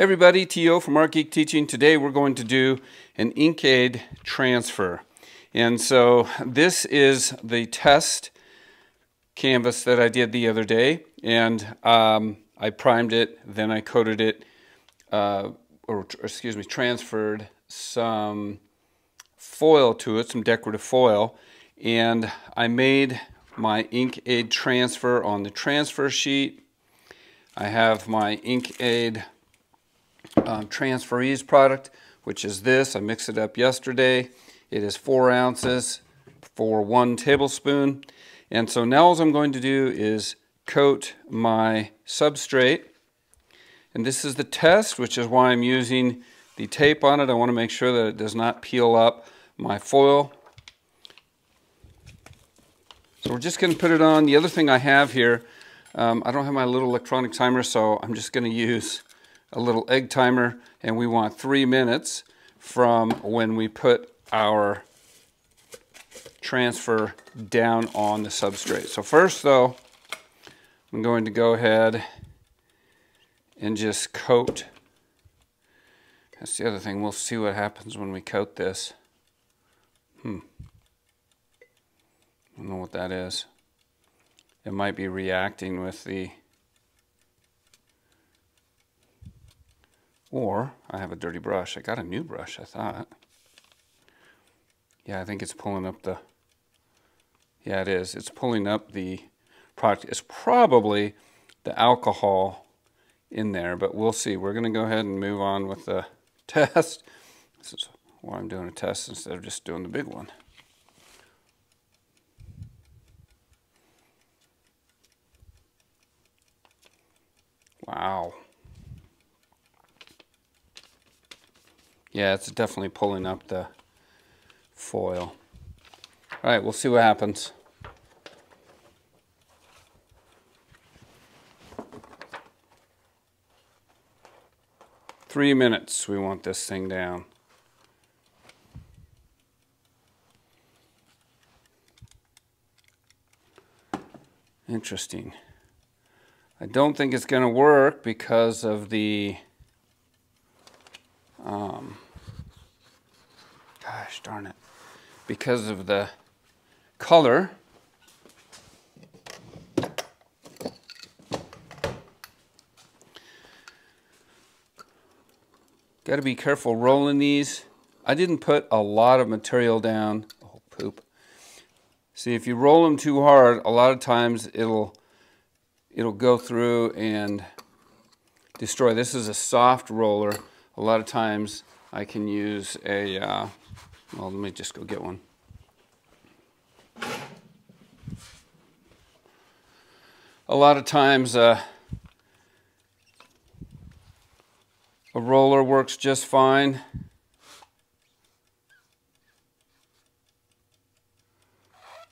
Hey everybody, T.O. from Art Geek Teaching. Today we're going to do an InkAid transfer. And so this is the test canvas that I did the other day. And um, I primed it, then I coated it, uh, or excuse me, transferred some foil to it, some decorative foil. And I made my InkAid transfer on the transfer sheet. I have my InkAid um, transferease product, which is this. I mixed it up yesterday. It is four ounces for one tablespoon. And so now all I'm going to do is coat my substrate. And this is the test, which is why I'm using the tape on it. I want to make sure that it does not peel up my foil. So we're just going to put it on. The other thing I have here, um, I don't have my little electronic timer, so I'm just going to use a little egg timer and we want three minutes from when we put our transfer down on the substrate. So first though, I'm going to go ahead and just coat. That's the other thing. We'll see what happens when we coat this. Hmm. I don't know what that is. It might be reacting with the Or I have a dirty brush. I got a new brush, I thought. Yeah, I think it's pulling up the, yeah, it is. It's pulling up the product. It's probably the alcohol in there, but we'll see. We're going to go ahead and move on with the test. This is why I'm doing a test instead of just doing the big one. Wow. Yeah, it's definitely pulling up the foil. All right, we'll see what happens. Three minutes we want this thing down. Interesting. I don't think it's going to work because of the um, darn it, because of the color. Got to be careful rolling these. I didn't put a lot of material down. Oh, poop. See, if you roll them too hard, a lot of times it'll it'll go through and destroy. This is a soft roller a lot of times I can use a, uh, well, let me just go get one. A lot of times uh, a roller works just fine.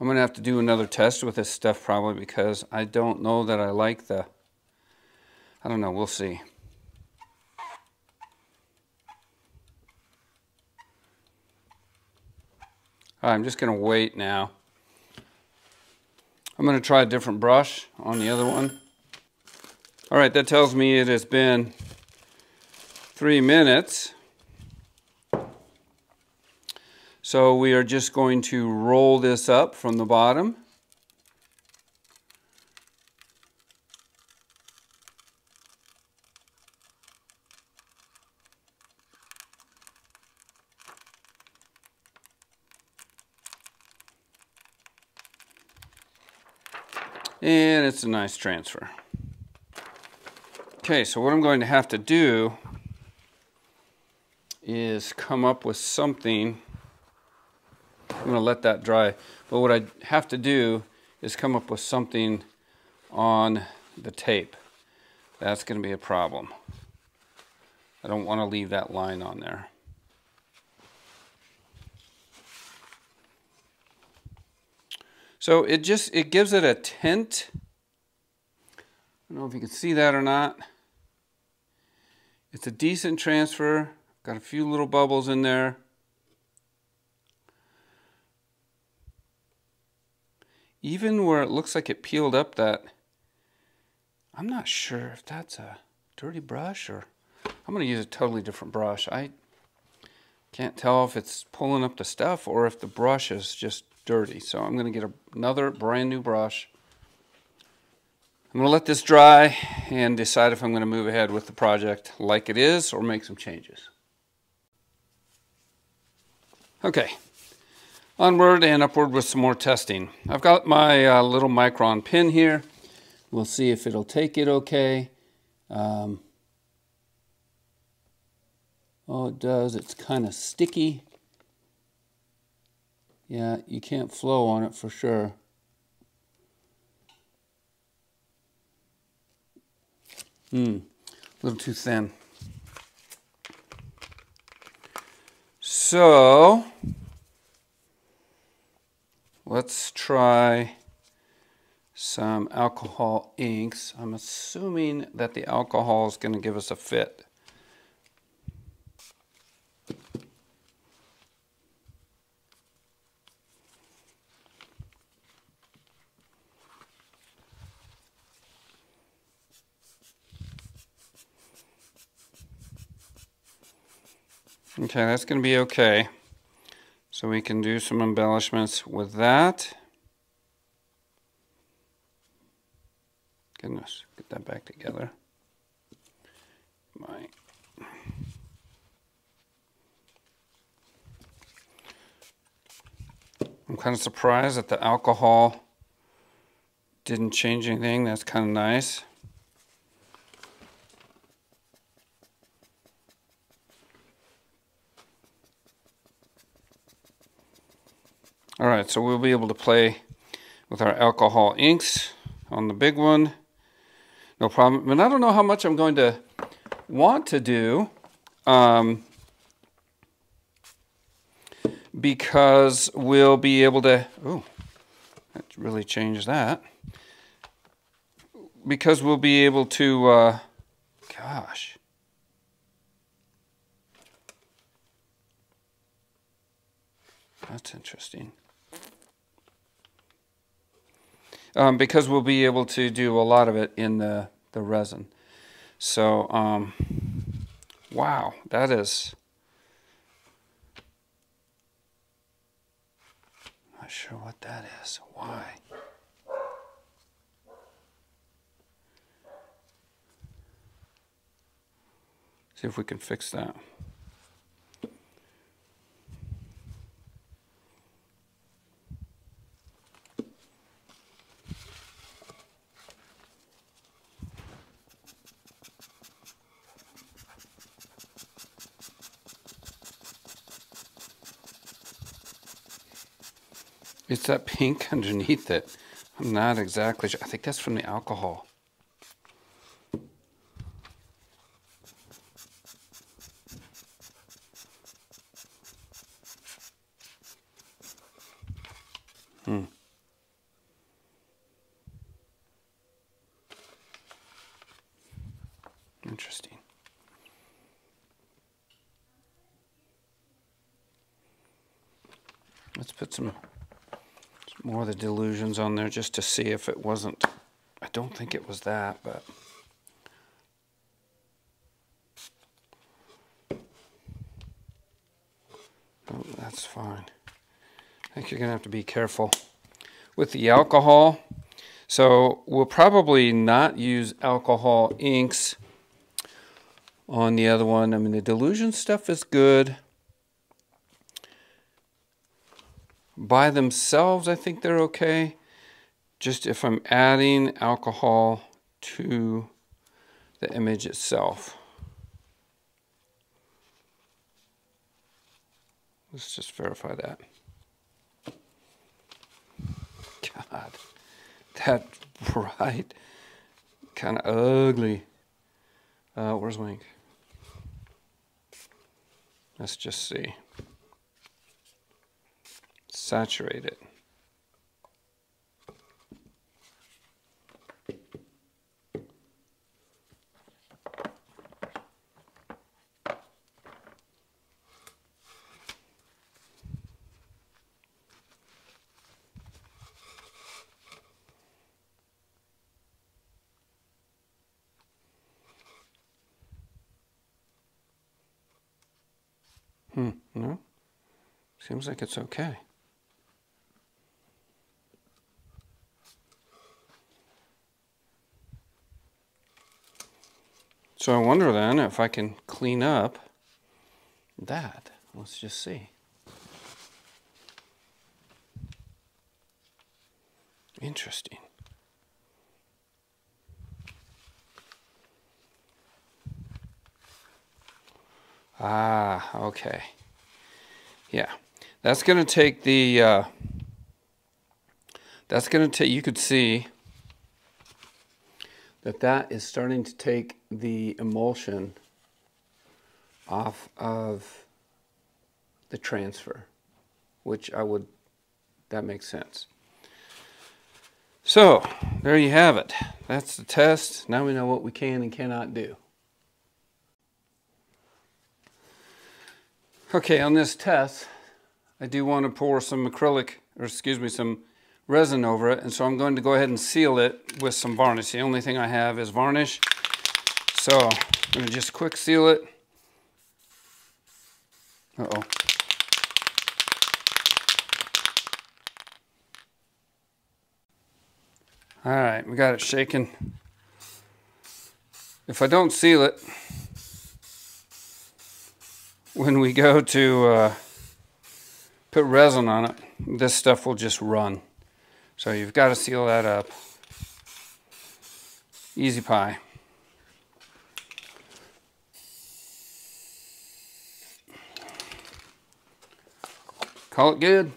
I'm going to have to do another test with this stuff probably because I don't know that I like the, I don't know, we'll see. I'm just going to wait now. I'm going to try a different brush on the other one. All right, that tells me it has been three minutes. So we are just going to roll this up from the bottom. And it's a nice transfer. Okay, so what I'm going to have to do is come up with something. I'm going to let that dry. But what I have to do is come up with something on the tape. That's going to be a problem. I don't want to leave that line on there. So it just, it gives it a tint. I don't know if you can see that or not. It's a decent transfer. Got a few little bubbles in there. Even where it looks like it peeled up that, I'm not sure if that's a dirty brush or I'm to use a totally different brush. I can't tell if it's pulling up the stuff or if the brush is just dirty. So I'm going to get a, another brand new brush. I'm going to let this dry and decide if I'm going to move ahead with the project like it is or make some changes. Okay, onward and upward with some more testing. I've got my uh, little micron pin here. We'll see if it'll take it okay. Um, oh, it does. It's kind of sticky. Yeah, you can't flow on it for sure. Hmm, a little too thin. So, let's try some alcohol inks. I'm assuming that the alcohol is going to give us a fit. Okay, that's going to be okay. So we can do some embellishments with that. Goodness, get that back together. My I'm kind of surprised that the alcohol didn't change anything. That's kind of nice. All right, so we'll be able to play with our alcohol inks on the big one. No problem. And I don't know how much I'm going to want to do um, because we'll be able to, oh, that really changed that. Because we'll be able to, uh, gosh. That's interesting um, because we'll be able to do a lot of it in the, the resin. So, um, wow, that is, not sure what that is. Why? See if we can fix that. It's that pink underneath it. I'm not exactly sure. I think that's from the alcohol. Hmm. Interesting. Let's put some more of the Dylusions on there just to see if it wasn't, I don't think it was that, but. Oh, that's fine. I think you're going to have to be careful with the alcohol. So we'll probably not use alcohol inks on the other one. I mean, the Dylusion stuff is good. By themselves, I think they're okay. Just if I'm adding alcohol to the image itself. Let's just verify that. God, that bright, kind of ugly. Uh, where's my ink? Let's just see saturate it. Hmm, no? Seems like it's okay. So I wonder then if I can clean up that. Let's just see. Interesting. Ah, okay. Yeah, that's going to take the, uh, that's going to take, you could see that that is starting to take the emulsion off of the transfer, which I would, that makes sense. So, there you have it. That's the test. Now we know what we can and cannot do. Okay, on this test, I do want to pour some acrylic, or excuse me, some resin over it, and so I'm going to go ahead and seal it with some varnish. The only thing I have is varnish, so I'm to just quick seal it. Uh-oh. All right, we got it shaking. If I don't seal it, when we go to uh, put resin on it, this stuff will just run. So you've got to seal that up. Easy pie. Call it good.